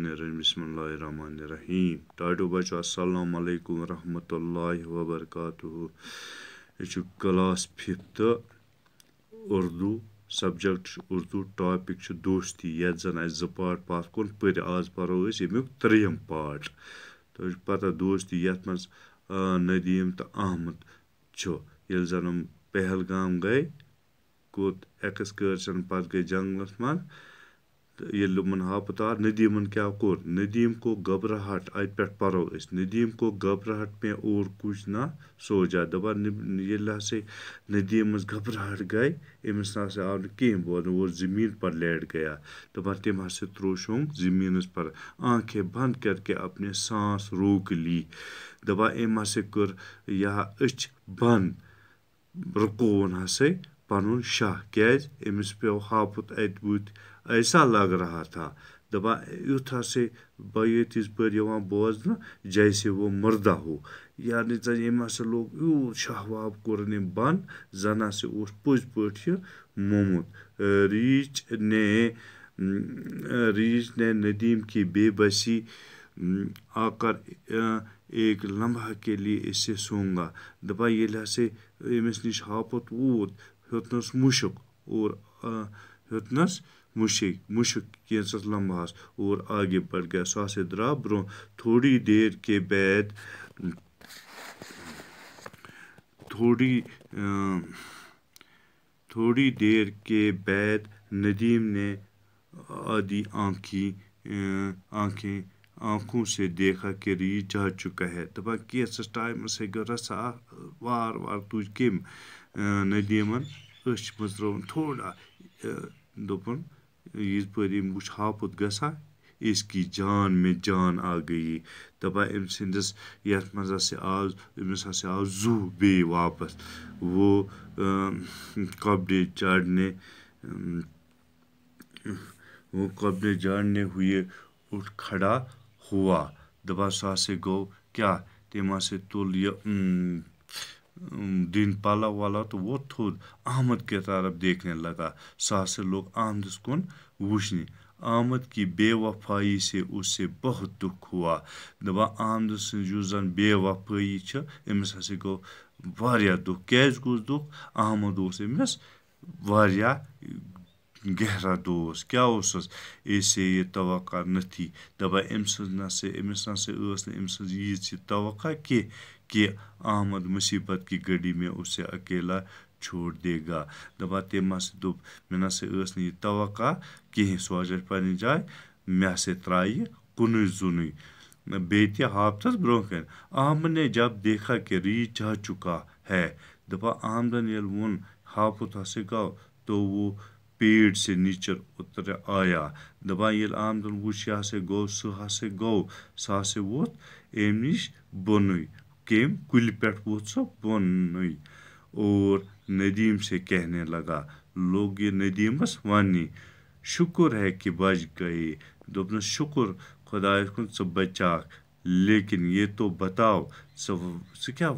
Bismillahirrahmanirrahim. टाटो बचो अस्सलाम वालेकुम रहमतुल्लाहि व बरकातुहू यह class fifth Urdu subject Urdu topic दोस्ती। ये जन अस जो पार्ट पास कुन पर आज परो यमुक त्रेयम पार्ट तो पता दोस्ती ये मज नदीम तो अहमद ये जन पहलगाम गए, कोत एक्सकर्शन पे गए जंगलस हापत आव नदीमन क्या कोर? नदीम को घबराहट अत पे परो नदीम को घबराहट में और कुछ ना सोचा दपान हसा नदीम घबराहट गई अमिस ना आव कहें वो ज़मीन पर लेट गया। दपान तम हसा त्रो शोंग ज़मीन पर आँखें बंद करके अपने सांस रोक ली। दपा अम हसा कर यह अच बंद रुकोन हसा पन शाह क्या अमिस पे हापुत अत बुत ऐसा लग रहा था। दपा युथ हसे बयत पर बोजन जैसे वो मुर्दा हो। यानी जन यम हसा लोग यूत शहवाब कोर बंद जन हसा पज पे मोमुत रीच ने रीच ने नदीम की बेबसी आकर एक लम्हा के लिए इसे सोंगा दपा ये हसे अमिस नश हापत वोत हेतनस मुशक और हेतनस मुशिक मुशक कैंसस लम्हास और आगे बढ़ गया। सह द्रा ब्रो थोड़ी देर के बाद, थोड़ी थोड़ी देर के बाद नदीम ने आदि आँखी आँखें, आँखों से देखा कि री जा चुका है। दपा कैंसस टाइम से रसा वार वार तुझ कम नदीमन अश मज थोड़ा दोपन इस पर वो हापुत गसा, इसकी जान में जान आ गई। दपा अम सस ये मज आज अमिस हसा आव जू बे वापस। वो कपड़े चाड़ने वो कपड़े झाड़ने हुए उठ खड़ा हुआ। दपा सह गो, क्या तम हसा तुल दिन पाला वाला तो वो थोद आमद के तरफ़ देखने लगा। सास लोग आमदस कुन वूशनी आमद की बेवफाई से उसे बहुत दुख हुआ। दबा आमद सन बेवफाई अमिस हसा गो वह दुख क्या गोस दुख अहमद अमिस गहरा ऐसे ये तवक्का न अम से अमिस ना अम यीज तवक्का कि कि अहमद मुसीबत की घड़ी में उसे अकेला छोड़ देगा दपा तम हसा दोप मे ना यह तवक्का कहें सह पे मे हसा त्राय कुन जुन बे हाफतस ब्रो कन अहमद ने जब देखा कि री जा चुका है अहमदन ये वोन हाफुत हसा गो तो वो पेड़ से नीचे उतर आया। दपा ये आमदन, वो हसा गो, सह हसा गो, सह हसा वोत अम नश बोन कम कुल पे वोत सह बोन और नदीम से कहने लगा, लोग ये नदीमस वन, शुक्र है कि बच गए। दोपन शुक्र खुदा कुन स बचाक लेकिन ये तो बताओ स क्या,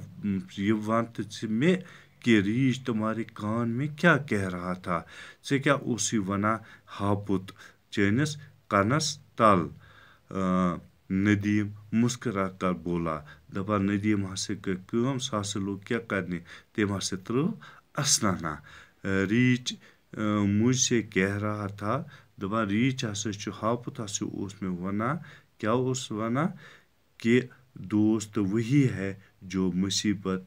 ये वन तो मे कि रीच तुम्हारे कान में क्या कह रहा था? से क्या उसी वना हापुत, चैनस कनस तल नदीम मुस्करा कर बोला दपा नदीम हसा कम सह लोग क्या करने? तम हसा त्रो असनाना। रीच मुझसे कह रहा था दपा रीच हसा हापुत हसा मे वना, क्या उस वना कि दोस्त वही है जो मुसीबत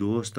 दोस्त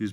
ई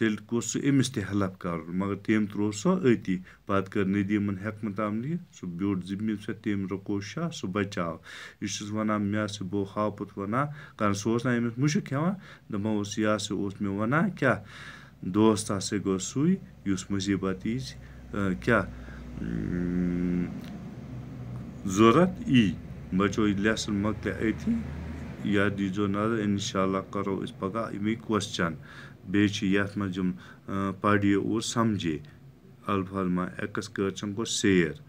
अगर जन अमिस इस पे वो जाना कुस अहमद कुलिस खसन तेल कुस अमिस ते हेल्प कर मगर तम त्रो सो अति पत कर नदीमन हेकमत आमनी सह ब्योट ज़मीन से तम रको शाह सह बचाव यह वन मे सह बो हापुत वन कारण सह ना अमिस मुशक हेवान दपा यह हसा मे वन क्या दोस्त हसा गो सुई युस मुसीबत यी क्या ज़रूरत यी बचो लेसन मकले अति या दीजो नज़र इनशाला करो इस पगह अमी क्वेश्चन बे यथ मज पढ़िए और समझे अल्फाज मा एक्सकर्शन को शेर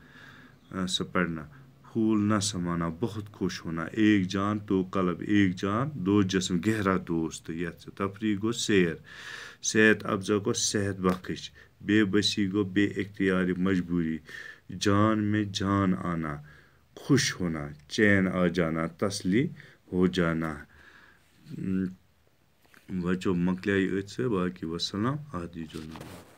सह फूल न समाना बहुत खुश होना एक जान तो कलब एक जान दो जस्म गहरा दोस्त यथ तफरी गो सैर सेहत अफजा गो सेहत बख्श बेबसी गो बे इख्तियारी मजबूरी जान में जान आना खुश होना चैन आ जाना तसली हो जाना बच्चों मकलियाई बाकी वसलम आदि जो नाम